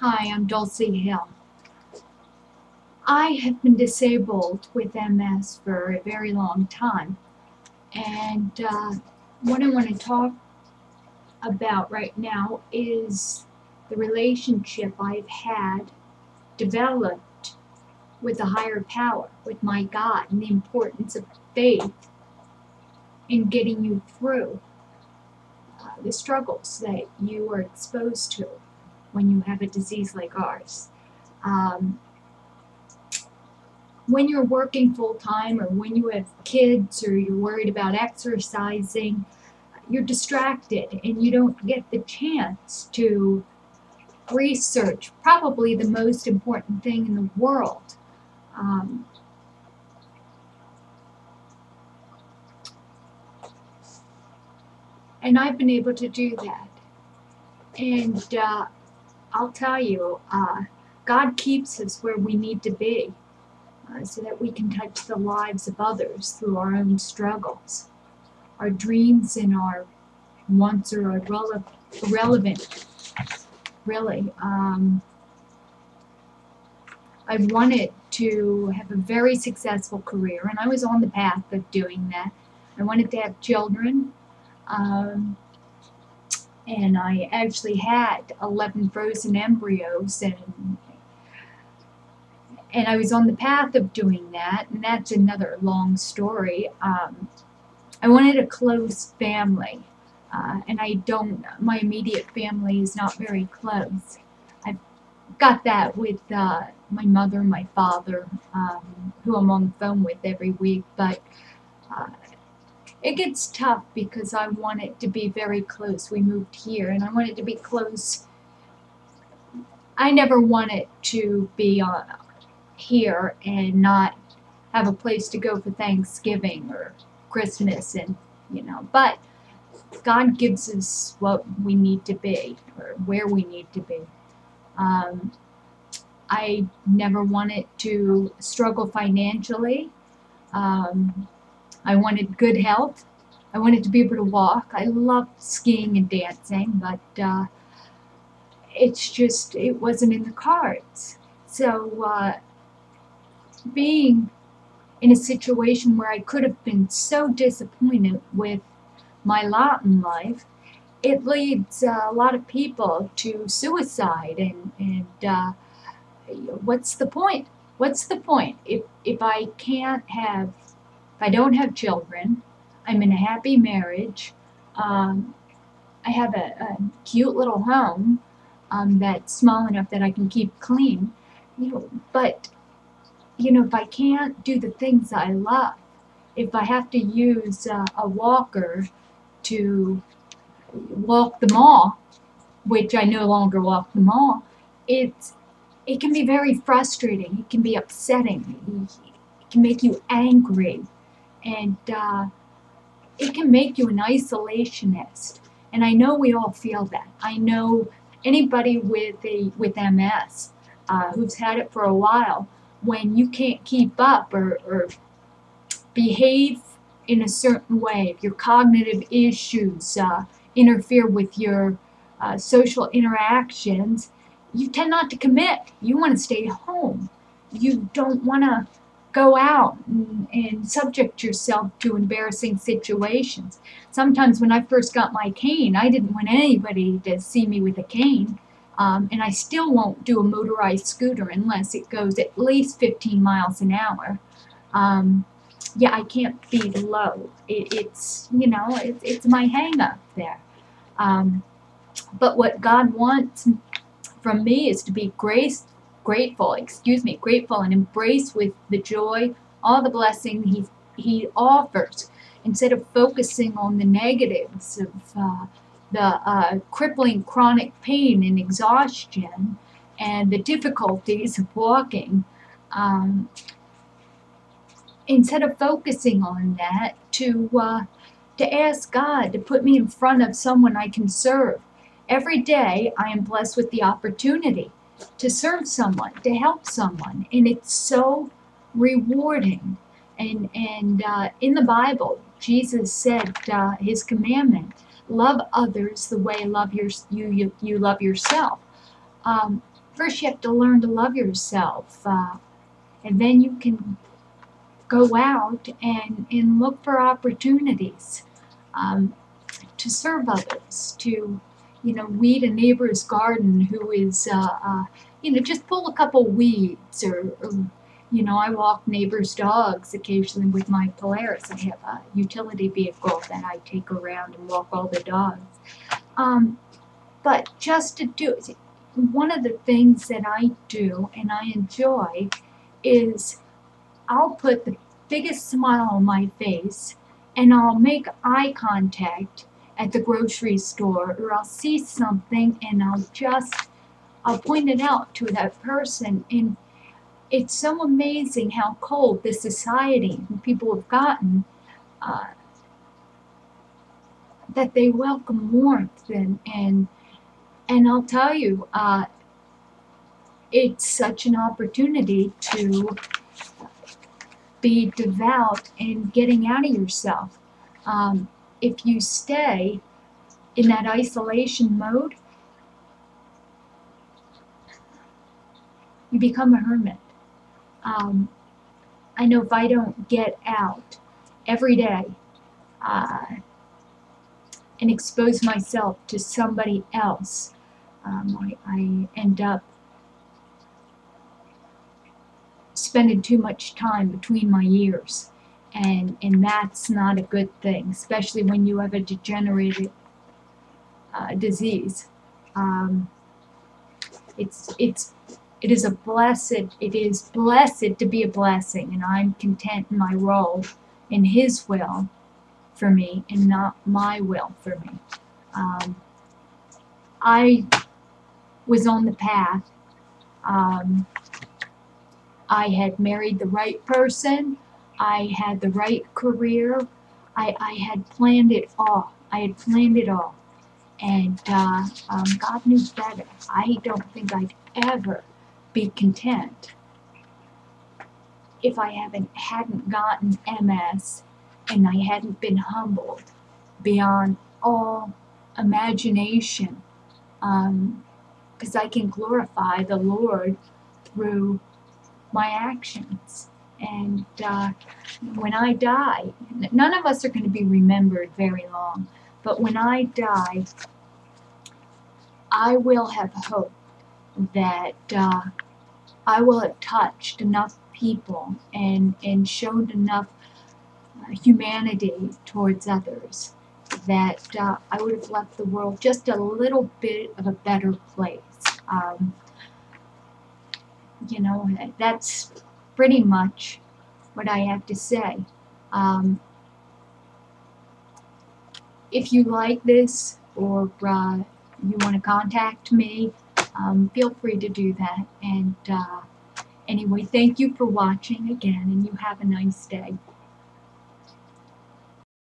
Hi, I'm Dulci Hill. I have been disabled with MS for a very long time. And uh, what I want to talk about right now is the relationship I've had developed with a higher power, with my God, and the importance of faith in getting you through uh, the struggles that you are exposed to when you have a disease like ours. Um, when you're working full time or when you have kids or you're worried about exercising, you're distracted and you don't get the chance to research probably the most important thing in the world. Um, and I've been able to do that. And uh, I'll tell you, uh, God keeps us where we need to be uh, so that we can touch the lives of others through our own struggles. Our dreams and our wants are irrele- irrelevant, really. Um, I wanted to have a very successful career, and I was on the path of doing that. I wanted to have children. Um, and I actually had 11 frozen embryos and and I was on the path of doing that and that's another long story. Um, I wanted a close family uh, and I don't my immediate family is not very close. I've got that with uh, my mother my father um, who I'm on the phone with every week but uh, it gets tough because I want it to be very close. We moved here and I want it to be close. I never want it to be uh, here and not have a place to go for Thanksgiving or Christmas and, you know, but God gives us what we need to be or where we need to be. Um, I never wanted to struggle financially. Um, I wanted good health. I wanted to be able to walk. I loved skiing and dancing, but uh, it's just, it wasn't in the cards. So, uh, being in a situation where I could have been so disappointed with my lot in life, it leads uh, a lot of people to suicide. And, and uh, what's the point? What's the point? If, if I can't have I don't have children, I'm in a happy marriage, um, I have a, a, cute little home um, that's small enough that I can keep clean, you know, but, you know, if I can't do the things I love, if I have to use uh, a walker to walk the mall, which I no longer walk the mall, it's, it can be very frustrating. It can be upsetting. It can make you angry and uh, it can make you an isolationist. And I know we all feel that. I know anybody with a with MS uh, who's had it for a while, when you can't keep up or, or behave in a certain way, if your cognitive issues uh, interfere with your uh, social interactions, you tend not to commit. You want to stay home. You don't want to go out and, and, subject yourself to embarrassing situations. Sometimes when I first got my cane, I didn't want anybody to see me with a cane. Um, and I still won't do a motorized scooter unless it goes at least 15 miles an hour. Um, yeah, I can't be low. It, it's, you know, it, it's my hang up there. Um, but what God wants from me is to be grace grateful, excuse me, grateful and embrace with the joy all the blessing he, he offers instead of focusing on the negatives of uh, the uh, crippling chronic pain and exhaustion and the difficulties of walking. Um, instead of focusing on that, to uh, to ask God to put me in front of someone I can serve. Every day I am blessed with the opportunity to serve someone, to help someone, and it's so rewarding. And and uh, in the Bible, Jesus said uh, His commandment: love others the way love your, you, you you love yourself. Um, first you have to learn to love yourself, uh, and then you can go out and, and look for opportunities um, to serve others, to you know weed a neighbor's garden who is uh, uh, you know just pull a couple weeds or, or you know I walk neighbors' dogs occasionally with my Polaris. I have a utility vehicle that I take around and walk all the dogs. Um, but just to do one of the things that I do and I enjoy is I'll put the biggest smile on my face and I'll make eye contact at the grocery store or I'll see something and I'll just I'll point it out to that person and it's so amazing how cold this society and people have gotten uh, that they welcome warmth and and and I'll tell you, uh, it's such an opportunity to be devout and getting out of yourself. Um, if you stay in that isolation mode, you become a hermit. Um, I know if I don't get out every day uh, and expose myself to somebody else, um, I, I end up spending too much time between my ears. And, and that's not a good thing, especially when you have a degenerated uh, disease. Um, it's, it's, it is a blessed, it is blessed to be a blessing, and I'm content in my role in His will for me and not my will for me. Um, I was on the path. Um, I had married the right person. I had the right career. I, I had planned it all. I had planned it all. And uh, um, God knew better. I don't think I'd ever be content if I haven't hadn't gotten MS and I hadn't been humbled beyond all imagination. Um, because I can glorify the Lord through my actions. And uh, when I die, none of us are going to be remembered very long, but when I die, I will have hope that uh, I will have touched enough people and, and shown enough uh, humanity towards others that uh, I would have left the world just a little bit of a better place. Um, you know, that's pretty much what I have to say. Um, if you like this or uh, you want to contact me, um, feel free to do that. And uh, anyway, thank you for watching again, and you have a nice day.